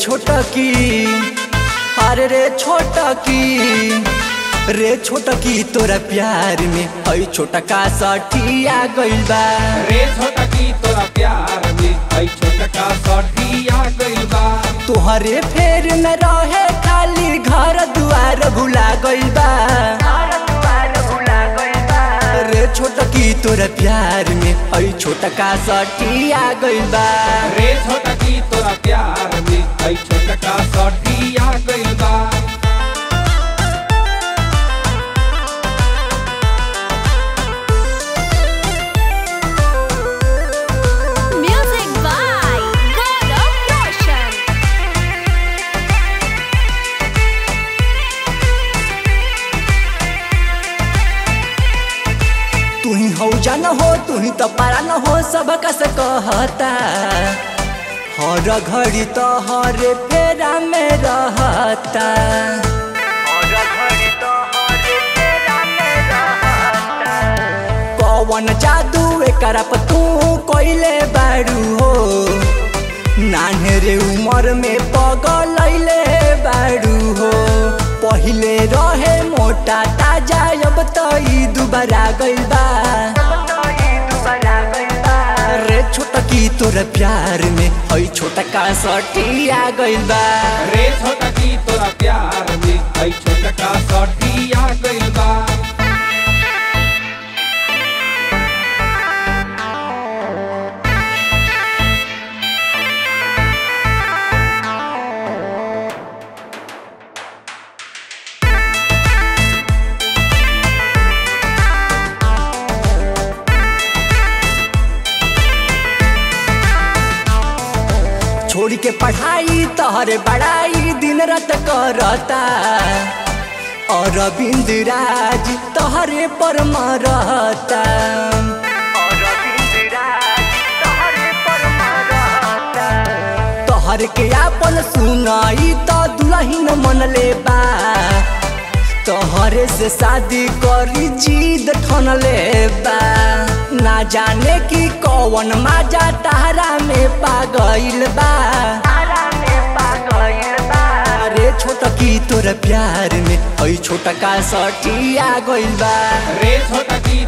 छोटा की अरे रे छोटा की रे छोटा की तोरा प्यार में। हई छोटा का सठिया गइल बा। रे छोटा की तोरा प्यार में आई छोटा का सठिया गइल बा। तोहरे फेर न रहे खाली घर दुआर भुला गइल बा। रे छोटा की तोरा प्यार में हई छोटा का सठिया गइल बा। रे छोटा की तोरा प्यार में आई छोटा सठिया गइल बा Music by Gaurav Roshan. तू ही हो जान हो तू ही तो पारा न हो सब कस कहता हर घड़ी तो हर फेरा में रहता। कौन जादू एकरा पर तू कोइले बारू हो। नान्हे रे उमर में पगलैले बारू हो। पहिले रहे मोटा ताज़ा अब तो दुबारा गइल बा। तोरा प्यार में। हई छोटा का सटिया गइल बा। रे छोटा की तोरा प्यार में। आई छोड़ के पढ़ाई, तोहरे बड़ाई दिन रात करता। और राज तोहरे पर मरता। तोहर के आपन सुनाई तो दुल्हन मन ले बा तोहरे से शादी करी जीद ठन ले बा ना जाने की कौन माजा तारा में पागल बा। अरे छोटा की तोरा प्यार में छोटा का सटिया गइल बा। रे छोटा की